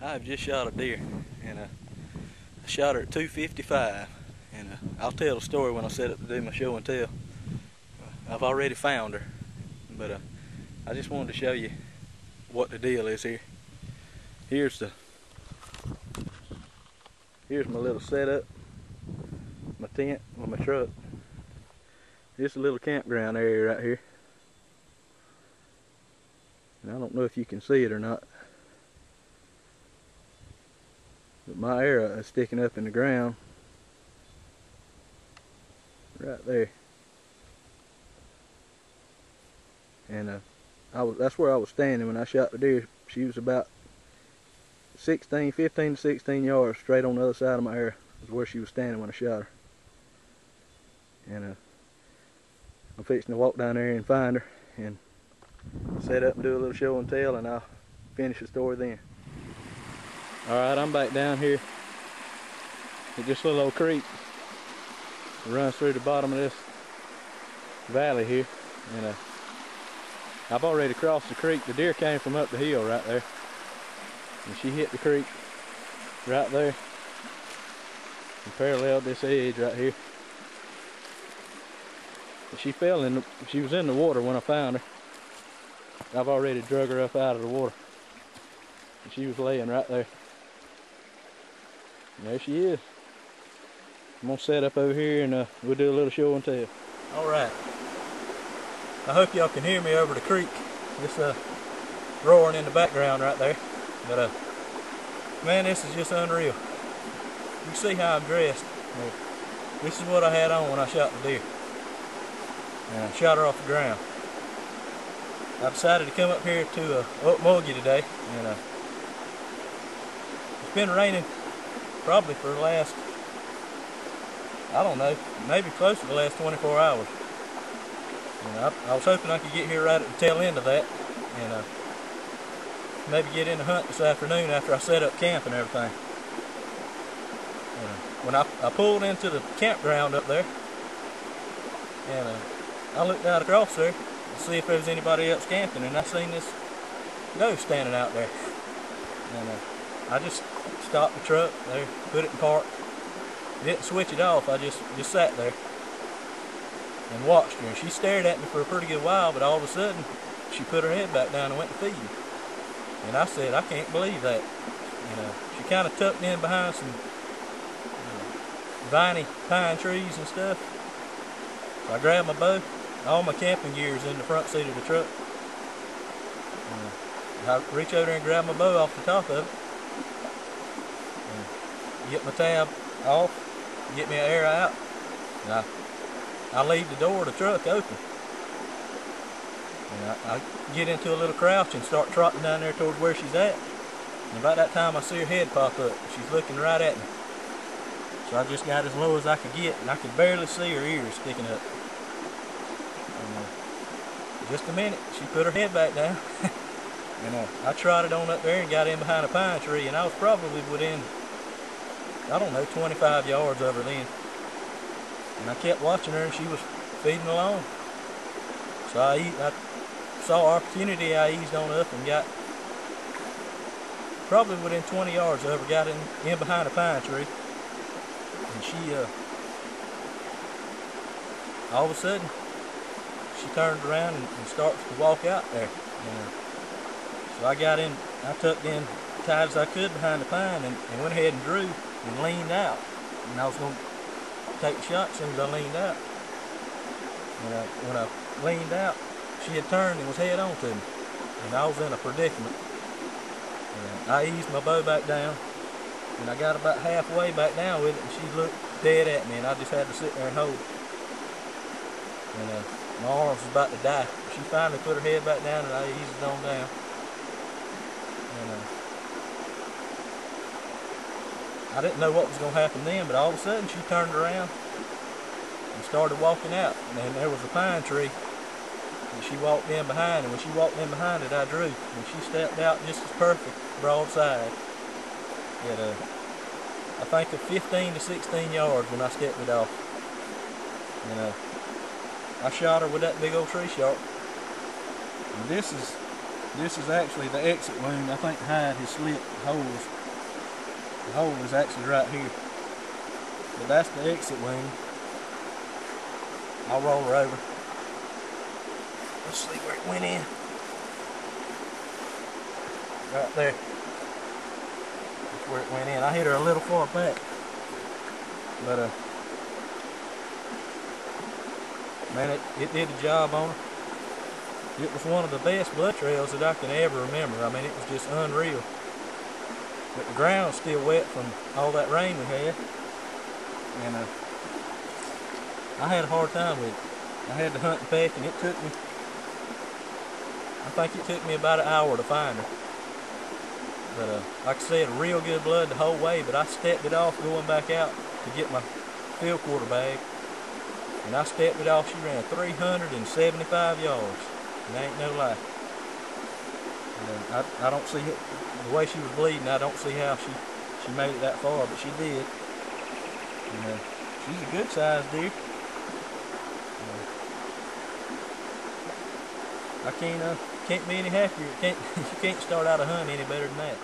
I've just shot a deer, and uh, I shot her at 255. And uh, I'll tell the story when I set up to do my show and tell. I've already found her, but uh, I just wanted to show you what the deal is here. Here's the here's my little setup, my tent with my truck. This a little campground area right here. And I don't know if you can see it or not. But my arrow is sticking up in the ground. Right there. And uh, I was, that's where I was standing when I shot the deer. She was about 16, 15 to 16 yards straight on the other side of my arrow. Is where she was standing when I shot her. And uh, I'm fixing to walk down there and find her and set up and do a little show and tell and I'll finish the story then. Alright, I'm back down here at this little old creek. It runs through the bottom of this valley here. And uh, I've already crossed the creek. The deer came from up the hill right there. And she hit the creek right there and paralleled this edge right here. And she fell in the, she was in the water when I found her. I've already drug her up out of the water. And she was laying right there. And there she is. I'm gonna set up over here and uh, we'll do a little show and tell. All right. I hope y'all can hear me over the creek. It's uh, roaring in the background right there. But uh, man, this is just unreal. You see how I'm dressed. This is what I had on when I shot the deer. And I shot her off the ground. I decided to come up here to uh, Ocmulgee today, and uh, it's been raining probably for the last, I don't know, maybe close to the last 24 hours. And I, I was hoping I could get here right at the tail end of that, and uh, maybe get in the hunt this afternoon after I set up camp and everything. And, uh, when I, I pulled into the campground up there, and uh, I looked out across there, to see if there was anybody else camping, and I seen this ghost standing out there. And uh, I just stopped the truck there, put it in park, didn't switch it off. I just just sat there and watched her. And she stared at me for a pretty good while, but all of a sudden she put her head back down and went to feed. And I said, I can't believe that. You know, she kind of tucked in behind some you know, viney pine trees and stuff. So I grabbed my bow all my camping gear is in the front seat of the truck. And I reach over and grab my bow off the top of it. And get my tab off, get me air out. And I, I leave the door of the truck open. And I, I get into a little crouch and start trotting down there towards where she's at. And about that time I see her head pop up. She's looking right at me. So I just got as low as I could get and I could barely see her ears sticking up just a minute, she put her head back down. and uh, I trotted on up there and got in behind a pine tree, and I was probably within, I don't know, 25 yards of her then. And I kept watching her, and she was feeding along. So I, I saw opportunity, I eased on up and got probably within 20 yards of her, got in, in behind a pine tree. And she, uh, all of a sudden, she turned around and, and starts to walk out there. And, so I got in, I tucked in tight as I could behind the pine and, and went ahead and drew and leaned out. And I was going to take a shot as soon as I leaned out. When I, when I leaned out, she had turned and was head on to me. And I was in a predicament. And I eased my bow back down and I got about halfway back down with it and she looked dead at me and I just had to sit there and hold it. And uh, my arms was about to die. She finally put her head back down and I eased it on down. And uh, I didn't know what was going to happen then, but all of a sudden she turned around and started walking out. And there was a pine tree and she walked in behind and when she walked in behind it I drew and she stepped out just as perfect broadside at uh, I think of 15 to 16 yards when I stepped it off and uh, I shot her with that big old tree shark. And this is This is actually the exit wound. I think hide has slit holes. The hole is actually right here. But that's the exit wing. I'll roll her over. Let's see where it went in. Right there. That's where it went in. I hit her a little far back. But uh man it, it did the job on her. It was one of the best blood trails that I can ever remember. I mean it was just unreal. But the ground's still wet from all that rain we had. And uh I had a hard time with it. I had to hunt and peck and it took me I think it took me about an hour to find her. But uh, like I said, real good blood the whole way, but I stepped it off going back out to get my field quarter bag. And I stepped it off, she ran 375 yards. And ain't no lie. And I, I don't see it, the way she was bleeding, I don't see how she, she made it that far, but she did. And, uh, she's a good sized deer. I can't uh, can't be any happier. Can't you can't start out a hunt any better than that.